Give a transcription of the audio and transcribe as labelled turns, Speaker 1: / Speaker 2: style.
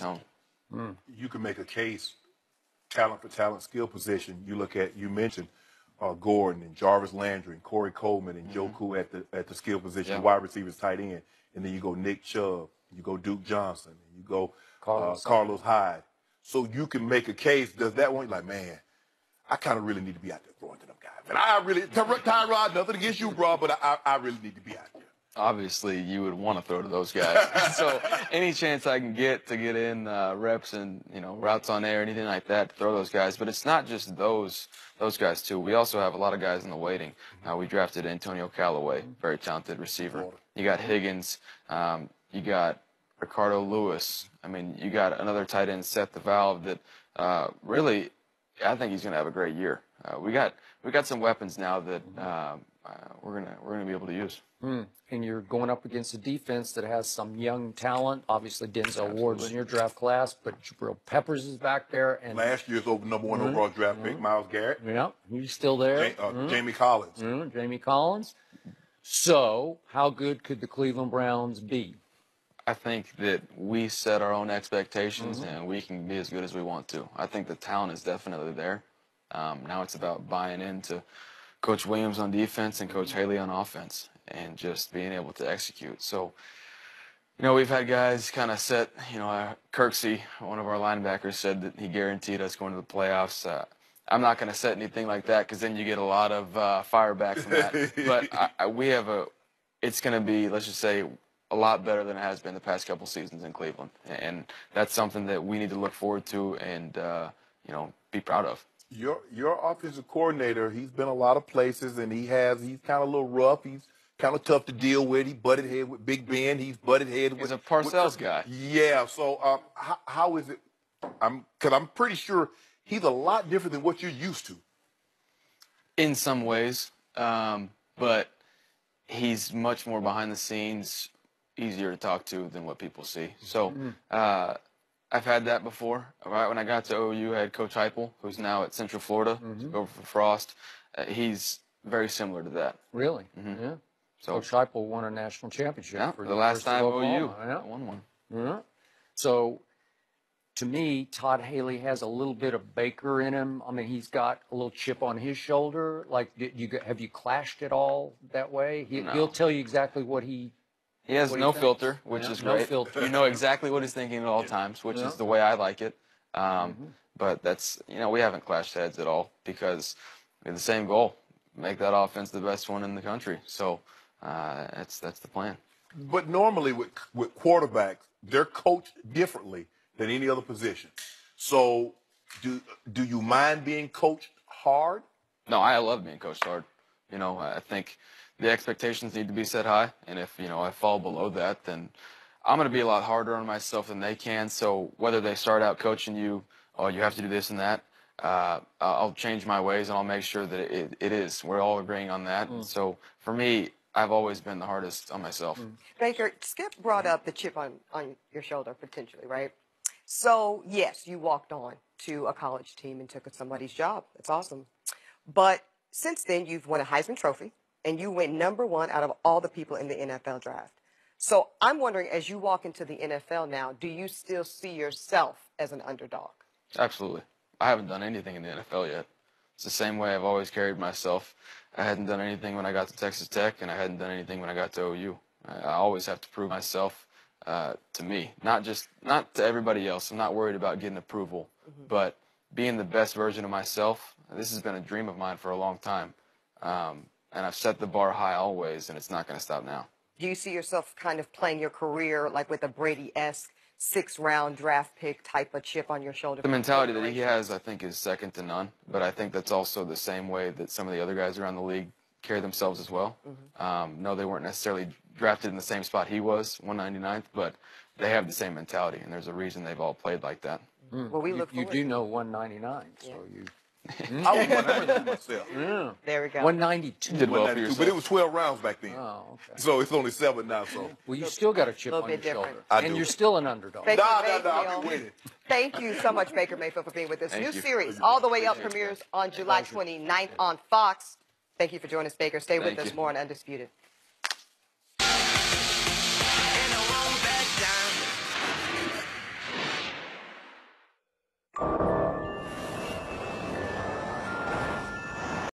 Speaker 1: tone.
Speaker 2: You can make a case, talent for talent, skill position. You look at you mentioned uh, Gordon and Jarvis Landry and Corey Coleman and Njoku at the at the skill position,
Speaker 1: Yeah.
Speaker 2: wide receivers, tight end, and then you go Nick Chubb, you go Duke Johnson, and you go
Speaker 3: Carlos
Speaker 2: uh, Carlos Hyde. So you can make a case. Does that one like man? I kind of really need to be out there throwing to them guys. And I really, Ty- Tyrod, nothing against you, bro, but I, I really need to be out there.
Speaker 1: Obviously, you would want to throw to those guys. so any chance I can get to get in uh, reps and you know routes on air, anything like that, to throw those guys. But it's not just those those guys too. We also have a lot of guys in the waiting. Uh, we drafted Antonio Callaway, very talented receiver. You got Higgins. Um, you got Ricardo Lewis. I mean, you got another tight end, Seth DeValve, that uh, really, I think he's going to have a great year. Uh, we got we got some weapons now that um, uh, we're gonna we're gonna be able to use.
Speaker 3: and you're going up against a defense that has some young talent. Obviously, Denzel Ward's in your draft class, but Jabril Peppers is back there, and
Speaker 2: Last year's over number one
Speaker 3: Mm-hmm.
Speaker 2: overall draft pick, Myles Garrett,
Speaker 3: yeah, he's still there.
Speaker 2: Ja- uh, Jamie Collins.
Speaker 3: Mm, Jamie Collins. So, how good could the Cleveland Browns be?
Speaker 1: I think that we set our own expectations and we can be as good as we want to. I think the talent is definitely there. Um, now it's about buying into Coach Williams on defense and Coach Haley on offense and just being able to execute. So, you know, we've had guys kind of set, you know, uh, Kirksey, one of our linebackers, said that he guaranteed us going to the playoffs. Uh, I'm not going to set anything like that because then you get a lot of uh, fire back from that. but I, I, we have a, it's going to be, let's just say, a lot better than it has been the past couple seasons in Cleveland, and that's something that we need to look forward to and uh, you know be proud of.
Speaker 2: Your your offensive coordinator, he's been a lot of places, and he has he's kind of a little rough. He's kind of tough to deal with. He butted head with Big Ben. He's butted head with
Speaker 1: He's a Parcells
Speaker 2: with-
Speaker 1: guy.
Speaker 2: Yeah. So um, how, how is it? I'm because I'm pretty sure he's a lot different than what you're used to.
Speaker 1: in some ways, um, but he's much more behind the scenes, easier to talk to than what people see. So uh, I've had that before. Right when I got to OU, I had Coach Heupel, who's now at Central Florida, took over for Frost. Uh, he's very similar to that.
Speaker 3: Really? Yeah.
Speaker 1: So
Speaker 3: Coach Heupel won a national championship.
Speaker 1: yeah,
Speaker 3: for
Speaker 1: the last
Speaker 3: University of
Speaker 1: time OU
Speaker 3: yeah.
Speaker 1: won one.
Speaker 3: Yeah. So, to me, Todd Haley has a little bit of Baker in him. I mean, he's got a little chip on his shoulder. Like, did you have you clashed at all that way? He,
Speaker 1: No.
Speaker 3: He'll tell you exactly what he.
Speaker 1: He has
Speaker 3: What do
Speaker 1: no
Speaker 3: you think?
Speaker 1: filter, which
Speaker 3: Yeah,
Speaker 1: is
Speaker 3: no
Speaker 1: great.
Speaker 3: filter.
Speaker 1: You know exactly what he's thinking at all times, which
Speaker 3: Yeah. Mm-hmm.
Speaker 1: is the way I like it. Um, But that's you know we haven't clashed heads at all because we have the same goal: make that offense the best one in the country. So uh, that's that's the plan.
Speaker 2: But normally with with quarterbacks, they're coached differently than any other position. So do do you mind being coached hard?
Speaker 1: No, I love being coached hard. You know, I think the expectations need to be set high, and if you know I fall below that, then I'm going to be a lot harder on myself than they can. So whether they start out coaching you, oh, you have to do this and that, uh, I'll change my ways and I'll make sure that it, it is. We're all agreeing on that. And so for me, I've always been the hardest on myself. Mm.
Speaker 4: Baker, Skip brought mm-hmm. up the chip on, on your shoulder potentially, right? So, yes, you walked on to a college team and took somebody's job. That's awesome. But since then, you've won a Heisman Trophy and you went number one out of all the people in the NFL draft. So, I'm wondering, as you walk into the NFL now, do you still see yourself as an underdog?
Speaker 1: Absolutely. I haven't done anything in the NFL yet. It's the same way I've always carried myself. I hadn't done anything when I got to Texas Tech, and I hadn't done anything when I got to OU. I, always have to prove myself uh, to me, not just not to everybody else. I'm not worried about getting approval, but being the best version of myself. This has been a dream of mine for a long time, um, and I've set the bar high always, and it's not going to stop now.
Speaker 4: Do you see yourself kind of playing your career like with a Brady esque six round draft pick type of chip on your shoulder?
Speaker 1: The mentality that he has, I think, is second to none. But I think that's also the same way that some of the other guys around the league carry themselves as well. Um, no, they weren't necessarily drafted in the same spot he was, 199th, but they have the same mentality, and there's a reason they've all played like that.
Speaker 4: Well, we
Speaker 3: You,
Speaker 4: look
Speaker 3: you
Speaker 4: forward
Speaker 3: do
Speaker 4: to
Speaker 3: know 199, so you. Mm.
Speaker 2: I was 192 myself.
Speaker 3: Yeah.
Speaker 4: There we go.
Speaker 3: 192.
Speaker 1: Did well for
Speaker 2: 192,
Speaker 1: yourself.
Speaker 2: but it was 12 rounds back then.
Speaker 3: Oh, okay.
Speaker 2: So it's only seven now. So
Speaker 3: Well, you still got a chip
Speaker 4: Little
Speaker 3: on your
Speaker 4: bit different.
Speaker 3: shoulder,
Speaker 2: I
Speaker 3: and
Speaker 2: do.
Speaker 3: you're still an underdog.
Speaker 4: Baker
Speaker 2: nah, nah, nah. I've
Speaker 4: Mayfield.
Speaker 2: been winning.
Speaker 4: Thank you so much, Baker Mayfield, for being with us.
Speaker 1: Thank
Speaker 4: New
Speaker 1: you.
Speaker 4: series, All the Way Up, premieres on July 29th on Fox. Thank you for joining us, Baker. Stay with
Speaker 1: Thank
Speaker 4: us
Speaker 1: you.
Speaker 4: more on Undisputed.